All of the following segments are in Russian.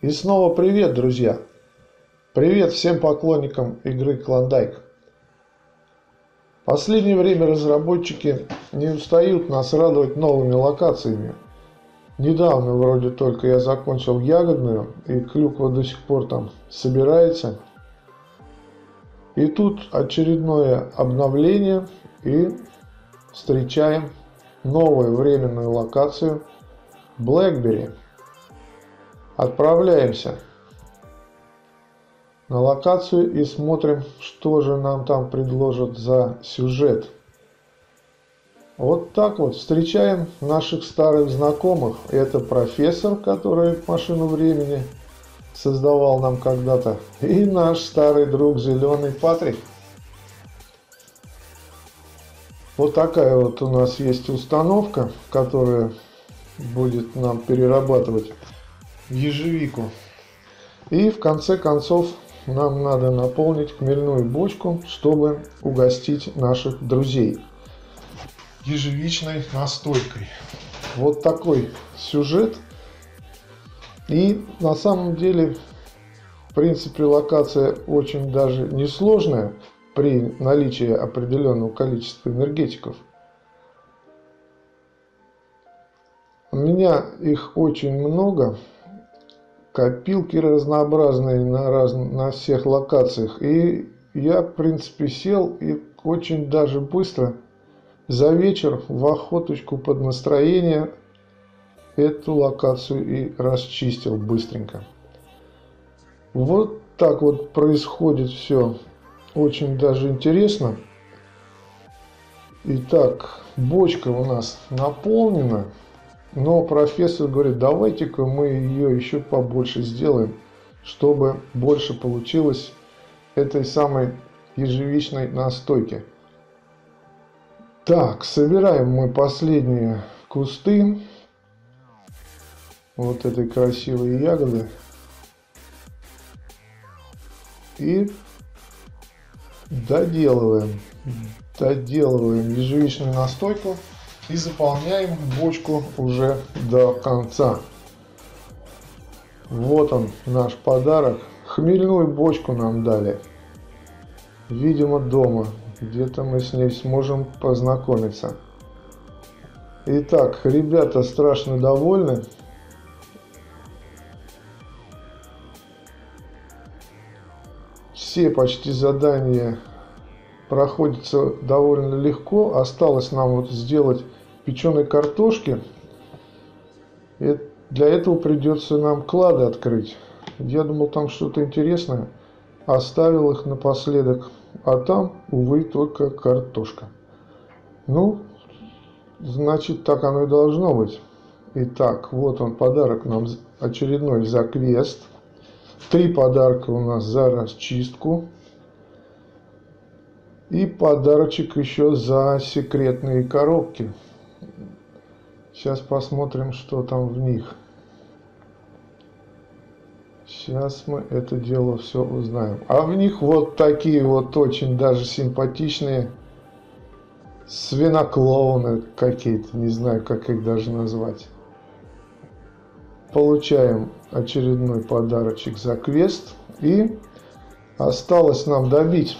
И снова привет, друзья! Привет всем поклонникам игры Клондайк. В последнее время разработчики не устают нас радовать новыми локациями. Недавно вроде только я закончил ягодную, и клюква до сих пор там собирается. И тут очередное обновление, и встречаем новую временную локацию Блэкбери. Отправляемся на локацию и смотрим, что же нам там предложат за сюжет. Вот так вот встречаем наших старых знакомых. Это профессор, который машину времени создавал нам когда-то. И наш старый друг Зеленый Патрик. Вот такая вот у нас есть установка, которая будет нам перерабатывать ежевику. И в конце концов нам надо наполнить хмельную бочку, чтобы угостить наших друзей ежевичной настойкой. Вот такой сюжет. И на самом деле, в принципе, локация очень даже несложная при наличии определенного количества энергетиков. У меня их очень много копилки разнообразные на, раз, на всех локациях. И я, в принципе, сел и очень даже быстро за вечер в охоточку под настроение эту локацию и расчистил быстренько. Вот так вот происходит все очень даже интересно. Итак, бочка у нас наполнена. Но профессор говорит, давайте-ка мы ее еще побольше сделаем, чтобы больше получилось этой самой ежевичной настойки. Так, собираем мы последние кусты вот этой красивой ягоды. И доделываем, доделываем ежевичную настойку и заполняем бочку уже до конца. Вот он наш подарок. Хмельную бочку нам дали. Видимо дома. Где-то мы с ней сможем познакомиться. Итак, ребята страшно довольны. Все почти задания проходятся довольно легко. Осталось нам вот сделать печеной картошки. И для этого придется нам клады открыть. Я думал, там что-то интересное. Оставил их напоследок. А там, увы, только картошка. Ну, значит, так оно и должно быть. Итак, вот он подарок нам очередной за квест. Три подарка у нас за расчистку. И подарочек еще за секретные коробки. Сейчас посмотрим, что там в них. Сейчас мы это дело все узнаем. А в них вот такие вот очень даже симпатичные свиноклоуны какие-то. Не знаю, как их даже назвать. Получаем очередной подарочек за квест. И осталось нам добить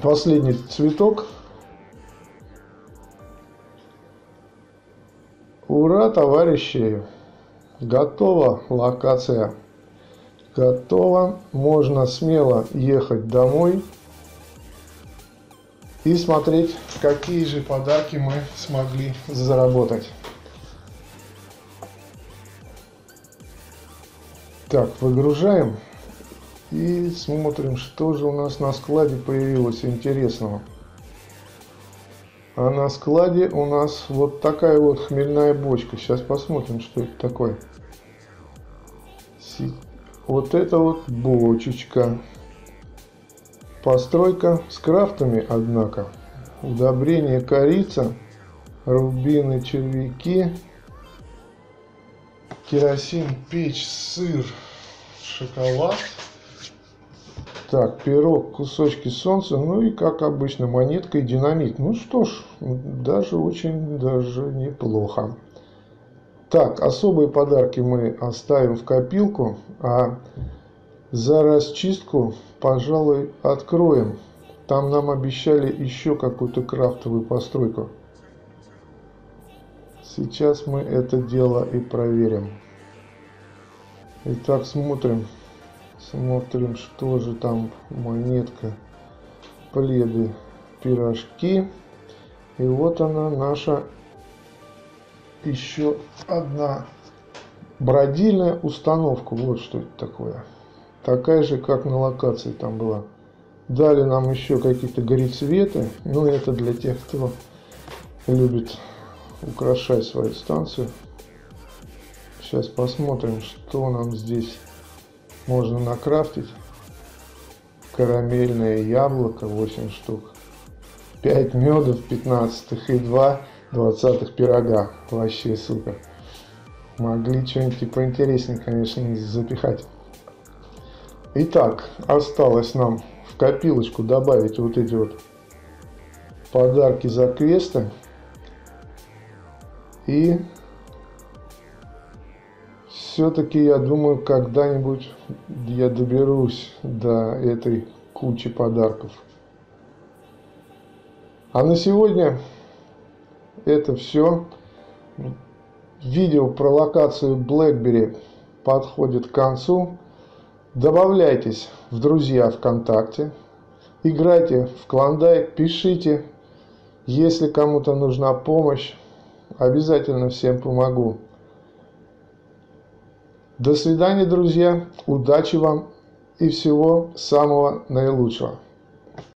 последний цветок Ура, товарищи! Готова локация. Готово. Можно смело ехать домой и смотреть, какие же подарки мы смогли заработать. Так, выгружаем и смотрим, что же у нас на складе появилось интересного. А на складе у нас вот такая вот хмельная бочка. Сейчас посмотрим, что это такое. Вот это вот бочечка. Постройка с крафтами, однако. Удобрение корица, рубины, червяки, керосин, печь, сыр, шоколад. Так, пирог, кусочки солнца, ну и, как обычно, монетка и динамит. Ну что ж, даже очень даже неплохо. Так, особые подарки мы оставим в копилку, а за расчистку, пожалуй, откроем. Там нам обещали еще какую-то крафтовую постройку. Сейчас мы это дело и проверим. Итак, смотрим. Смотрим, что же там. Монетка. Пледы. Пирожки. И вот она, наша еще одна бродильная установка. Вот что это такое. Такая же, как на локации там была. Дали нам еще какие-то горецветы. Ну, это для тех, кто любит украшать свою станцию. Сейчас посмотрим, что нам здесь можно накрафтить. Карамельное яблоко 8 штук. 5 медов 15 и 2 20 пирога. Вообще супер. Могли что-нибудь типа интереснее, конечно, запихать. Итак, осталось нам в копилочку добавить вот эти вот подарки за квесты. И все-таки я думаю, когда-нибудь я доберусь до этой кучи подарков. А на сегодня это все. Видео про локацию BlackBerry подходит к концу. Добавляйтесь в друзья ВКонтакте. Играйте в клондайк, пишите, если кому-то нужна помощь. Обязательно всем помогу. До свидания, друзья. Удачи вам и всего самого наилучшего.